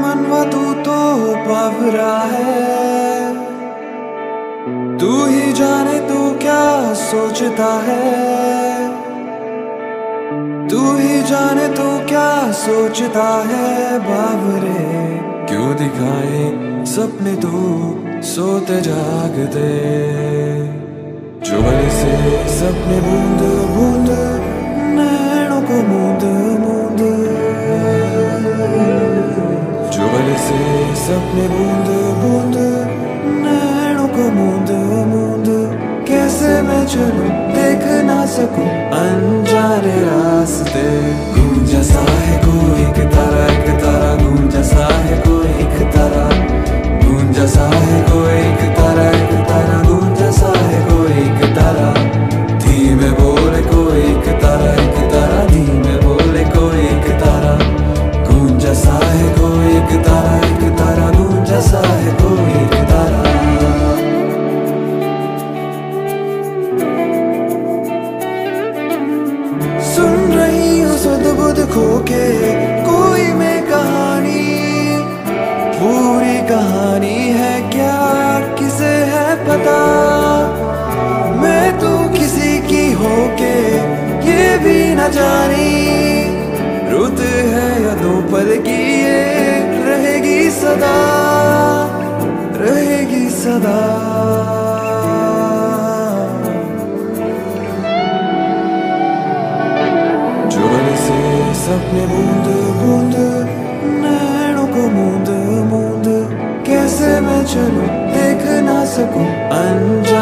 मनवा तू तो बावरा है। तू ही जाने तू क्या सोचता है। तू ही जाने तू क्या सोचता है। बाबरे क्यों दिखाए सपने तू सोते जागते। चुबल से सपने बूंद से सपने बूंद बूंद, नैनों को मूंद मूंद कैसे मैं चलूँ, देख ना सकूँ, अनजाने रास्ते। गुंजा सा है, कोई एक खो के कोई में कहानी? पूरी कहानी है क्या? किसे है पता? मैं तू किसी की होके ये भी न जानी। रुत है या दो पल की ये रहेगी सदा रहेगी सदा। सपने बूंद बूंद नैनों को मूंद मूंद कैसे मैं चलूँ देख ना सकूँ रास्ते